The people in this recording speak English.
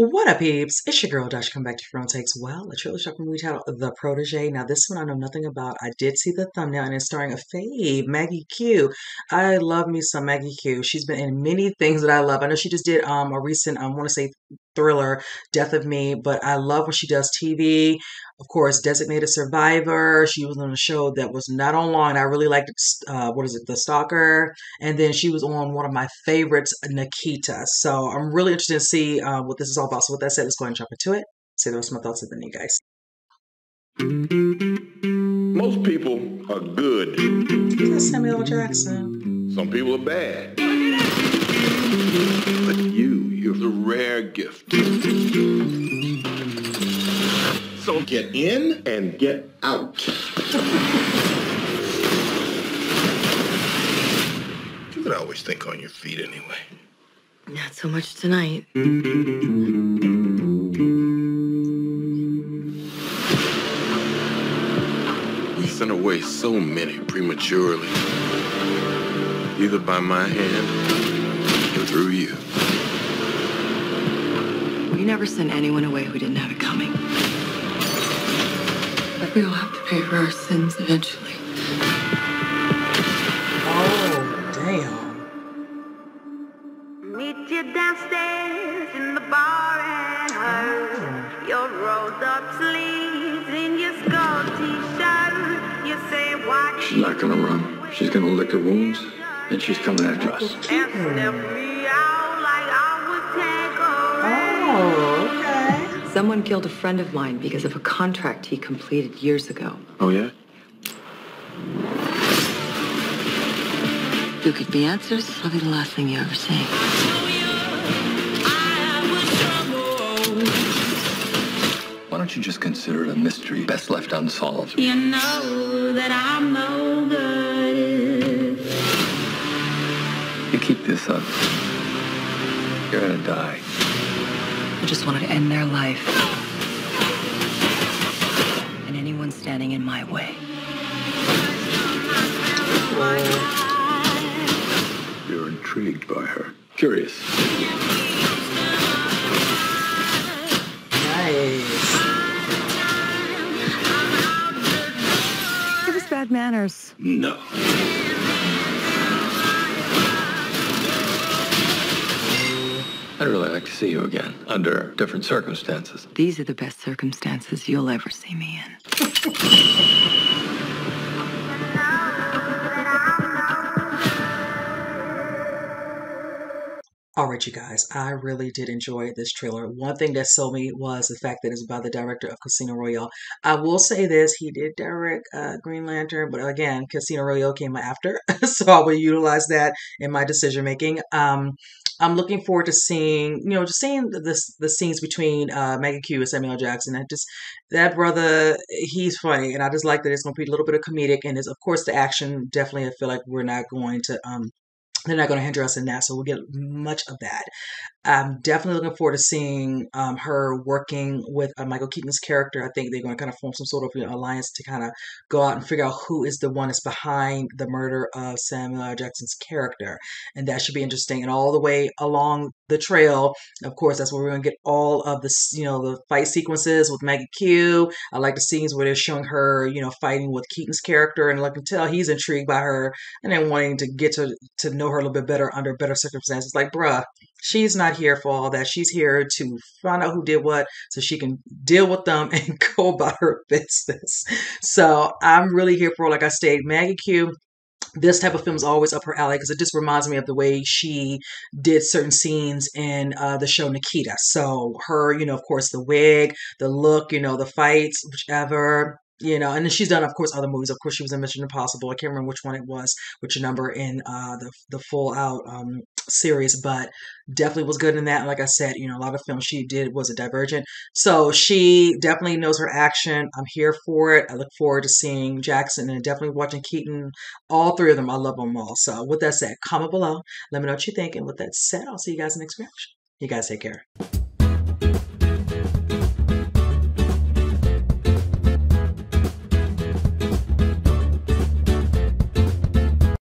What up, peeps? It's your girl, Dach. Come back to Your Own Takes. Well, a trailer shot from titled The Protege. Now, this one I know nothing about. I did see the thumbnail, and it's starring a fave, Maggie Q. I love me some Maggie Q. She's been in many things that I love. I know she just did um a recent, I want to say, thriller, Death of Me, but I love when she does TV. Of course, Designated Survivor. She was on a show that was not on long. I really liked, uh, what is it, The Stalker. And then she was on one of my favorites, Nikita. So I'm really interested to see uh, what this is all about. So with that said, let's go ahead and jump into it. Say the rest of my thoughts and then you guys. Most people are good. That's Samuel Jackson. Some people are bad. But you, the rare gift. So get in and get out. you can always think on your feet anyway. Not so much tonight. We sent away so many prematurely. Either by my hand or through you. We never sent anyone away who didn't have it coming. But we all have to pay for our sins eventually. Oh, damn. Meet you downstairs in the bar and her. Oh. Your rolled up sleeves in your skull t-shirt. You say why She's not gonna run. She's gonna lick her wounds, and she's coming after us. Someone killed a friend of mine because of a contract he completed years ago. Oh yeah? You could be answers. I'll be the last thing you ever see. Why don't you just consider it a mystery best left unsolved? You know that I'm no good. You keep this up, you're gonna die. I just wanted to end their life. And anyone standing in my way. You're intrigued by her. Curious. Nice. It was bad manners. No. I'd really like to see you again, under different circumstances. These are the best circumstances you'll ever see me in. All right, you guys, I really did enjoy this trailer. One thing that sold me was the fact that it's by the director of Casino Royale. I will say this, he did direct uh, Green Lantern, but again, Casino Royale came after, so I will utilize that in my decision making. Um, I'm looking forward to seeing, you know, just seeing the the scenes between uh, Maggie Q and Samuel Jackson. I just that brother, he's funny, and I just like that it's going to be a little bit of comedic, and it's of course the action. Definitely, I feel like we're not going to um, they're not going to hinder us in that, so we'll get much of that. I'm definitely looking forward to seeing um, her working with uh, Michael Keaton's character. I think they're going to kind of form some sort of you know, alliance to kind of go out and figure out who is the one that's behind the murder of Samuel L. Jackson's character, and that should be interesting. And all the way along the trail, of course, that's where we're going to get all of the you know the fight sequences with Maggie Q. I like the scenes where they're showing her you know fighting with Keaton's character, and like can tell he's intrigued by her, and then wanting to get to to know her a little bit better under better circumstances. Like, bruh, she's not here for all that. She's here to find out who did what so she can deal with them and go about her business. So I'm really here for, like I stated, Maggie Q. This type of film is always up her alley because it just reminds me of the way she did certain scenes in uh, the show Nikita. So her, you know, of course, the wig, the look, you know, the fights, whichever you know, and she's done, of course, other movies. Of course, she was in Mission Impossible. I can't remember which one it was, which number in uh, the the full out um, series, but definitely was good in that. Like I said, you know, a lot of films she did was a Divergent, so she definitely knows her action. I'm here for it. I look forward to seeing Jackson and definitely watching Keaton. All three of them, I love them all. So with that said, comment below. Let me know what you think. And with that said, I'll see you guys in the next reaction. You guys take care.